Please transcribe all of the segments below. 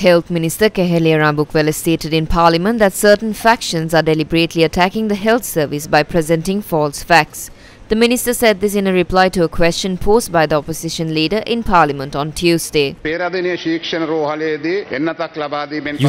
Health Minister Keheliya Rambukwella stated in Parliament that certain factions are deliberately attacking the health service by presenting false facts. The minister said this in a reply to a question posed by the opposition leader in parliament on Tuesday. You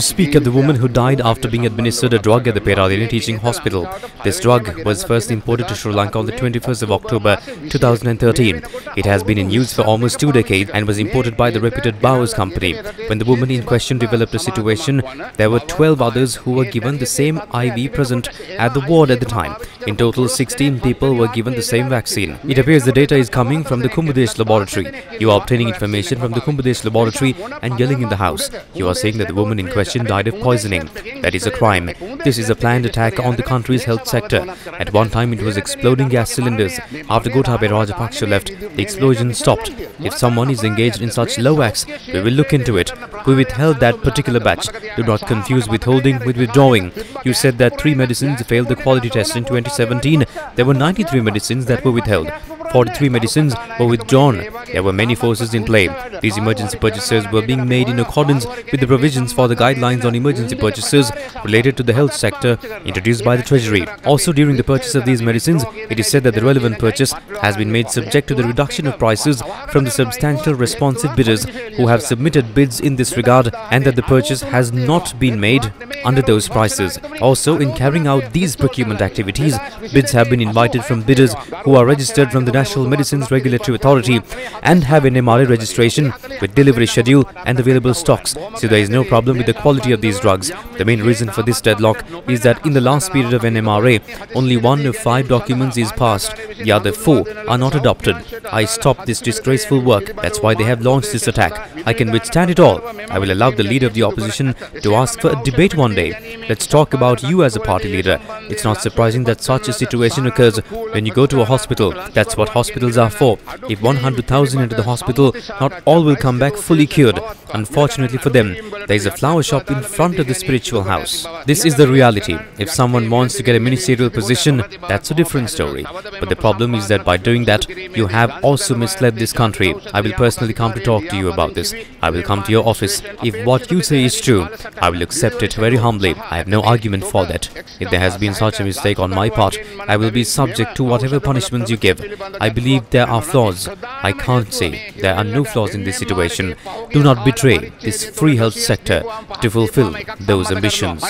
speak of the woman who died after being administered a drug at the Peradeniya Teaching Hospital. This drug was first imported to Sri Lanka on the 21st of October 2013. It has been in use for almost two decades and was imported by the reputed Bowers company. When the woman in question developed a situation, there were 12 others who were given the same IV present at the ward at the time. In total, 16 people were given the same vaccine. It appears the data is coming from the Kumudesh laboratory. You are obtaining information from the Kumudesh laboratory and yelling in the house. You are saying that the woman in question died of poisoning. That is a crime. This is a planned attack on the country's health sector. At one time, it was exploding gas cylinders. After Gotabaya Rajapaksa left, the explosion stopped. If someone is engaged in such low acts, we will look into it. We withheld that particular batch. Do not confuse withholding with withdrawing. You said that three medicines failed the quality test in 2017. There were 93 medicines that were withheld. 43 medicines were withdrawn. There were many forces in play. These emergency purchases were being made in accordance with the provisions for the guidelines on emergency purchases related to the health sector introduced by the Treasury. Also, during the purchase of these medicines, it is said that the relevant purchase has been made subject to the reduction of prices from the substantial responsive bidders who have submitted bids in this regard and that the purchase has not been made under those prices. Also, in carrying out these procurement activities, bids have been invited from bidders who are registered from the National Medicines Regulatory Authority and have NMRA registration with delivery schedule and available stocks, so there is no problem with the quality of these drugs. The main reason for this deadlock is that in the last period of NMRA, only one of five documents is passed, the other four are not adopted. I stopped this disgraceful work, that's why they have launched this attack. I can withstand it all. I will allow the leader of the opposition to ask for a debate one Let's talk about you as a party leader. It's not surprising that such a situation occurs when you go to a hospital. That's what hospitals are for. If 100,000 enter the hospital, not all will come back fully cured. Unfortunately for them, there is a flower shop in front of the spiritual house. This is the reality. If someone wants to get a ministerial position, that's a different story. But the problem is that by doing that, you have also misled this country. I will personally come to talk to you about this. I will come to your office. If what you say is true, I will accept it very humbly, I have no argument for that. If there has been such a mistake on my part, I will be subject to whatever punishments you give. I believe there are flaws. I can't say there are no flaws in this situation. Do not betray this free health sector to fulfill those ambitions. Uh,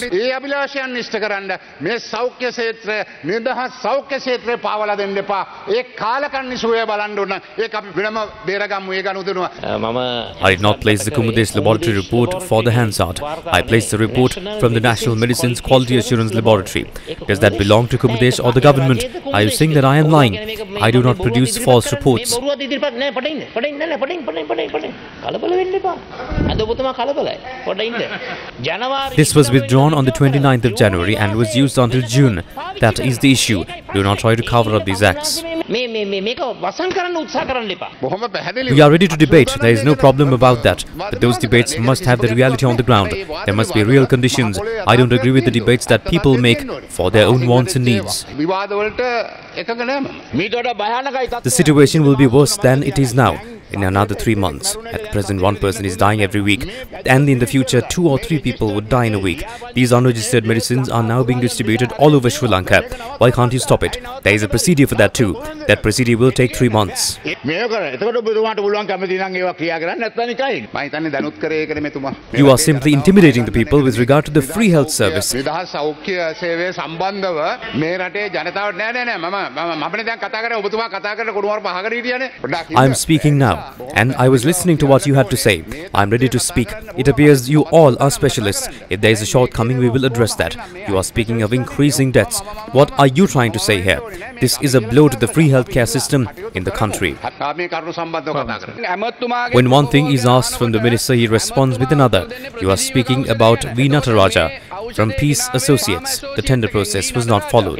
I did not place the Kumudesh laboratory report for the Hansard. I placed the report from the National Medicines Quality Assurance Laboratory. Does that belong to Kumudesh or the government? Are you saying that I am lying? I do not produce false reports. This was withdrawn on the 29th of January and was used until June. That is the issue. Do not try to cover up these acts. We are ready to debate, there is no problem about that. But those debates must have the reality on the ground. There must be real conditions. I don't agree with the debates that people make for their own wants and needs. The situation will be worse than it is now in another three months. At present, one person is dying every week, and in the future, two or three people would die in a week. These unregistered medicines are now being distributed all over Sri Lanka. Why can't you stop it? There is a procedure for that too. That procedure will take three months. You are simply intimidating the people with regard to the free health service. I am speaking now and I was listening to what you had to say. I am ready to speak. It appears you all are specialists. If there is a shortcoming, we will address that. You are speaking of increasing debts. What are you trying to say here? This is a blow to the free healthcare system in the country. When one thing is asked from the minister, he responds with another. You are speaking about V. Nataraja from Peace Associates. The tender process was not followed.